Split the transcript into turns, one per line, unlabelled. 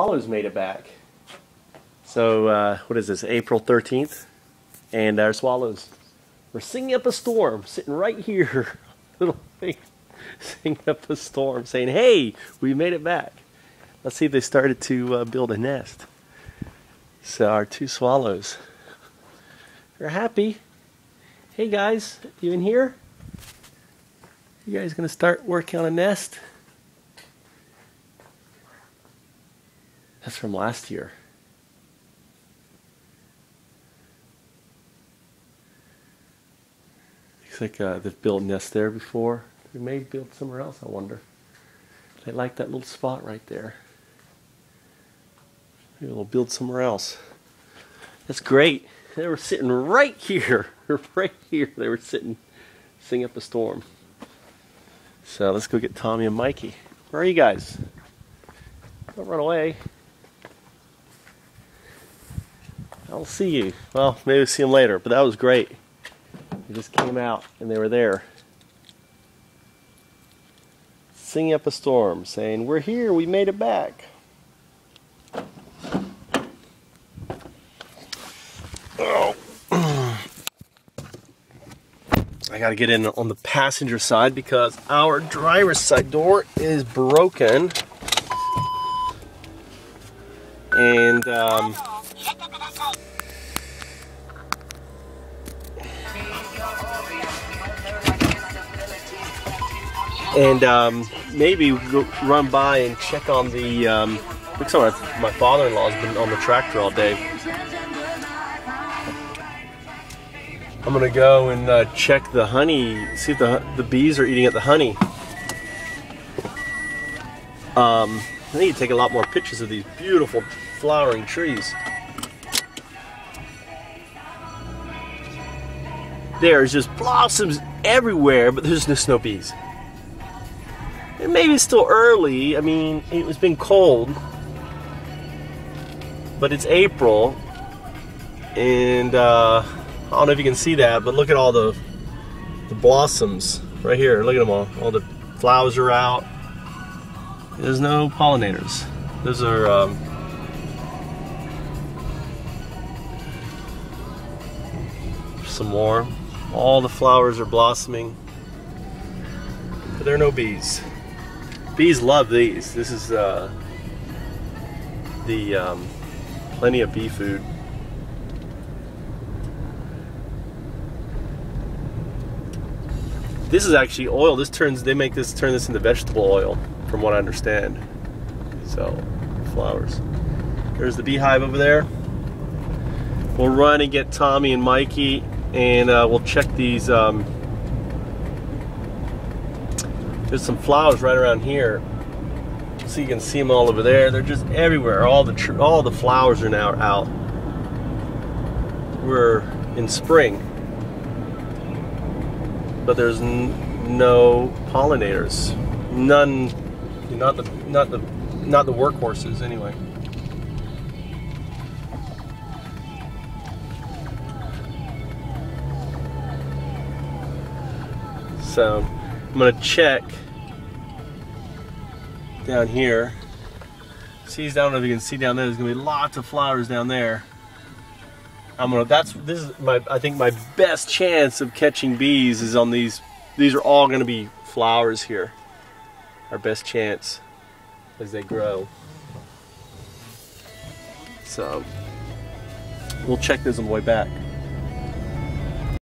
Swallows made it back. So, uh, what is this, April 13th? And our swallows We're singing up a storm, sitting right here. Little thing, singing up a storm, saying, hey, we made it back. Let's see if they started to uh, build a nest. So, our two swallows They're happy. Hey guys, you in here? You guys gonna start working on a nest? That's from last year. Looks like uh, they've built nests there before. They may build somewhere else, I wonder. They like that little spot right there. Maybe they'll build somewhere else. That's great. They were sitting right here. right here. They were sitting, singing up a storm. So let's go get Tommy and Mikey. Where are you guys? Don't run away. I'll see you. Well, maybe see them later, but that was great. They just came out and they were there. Singing up a storm, saying, We're here, we made it back. Oh. I gotta get in on the passenger side because our driver's side door is broken. And, um, and um, maybe run by and check on the. Um, looks like my, father-in-law's been on the tractor all day. I'm gonna go and uh, check the honey, see if the the bees are eating at the honey. Um, I need to take a lot more pictures of these beautiful flowering trees. There's just blossoms everywhere, but there's no bees. And maybe it's still early. I mean, it's been cold. But it's April. And uh, I don't know if you can see that, but look at all the, the blossoms right here. Look at them all. All the flowers are out. There's no pollinators. Those are um, some more. All the flowers are blossoming. But there are no bees. Bees love these. This is uh, the um, plenty of bee food. This is actually oil. This turns they make this turn this into vegetable oil, from what I understand. So, flowers. There's the beehive over there. We'll run and get Tommy and Mikey, and uh, we'll check these. Um, there's some flowers right around here. So you can see them all over there. They're just everywhere. All the all the flowers are now out. We're in spring. But there's no pollinators. None not the not the not the workhorses anyway. So I'm gonna check down here. See, I don't know if you can see down there. There's gonna be lots of flowers down there. I'm gonna. That's this is my. I think my best chance of catching bees is on these. These are all gonna be flowers here. Our best chance as they grow. So we'll check this on the way back.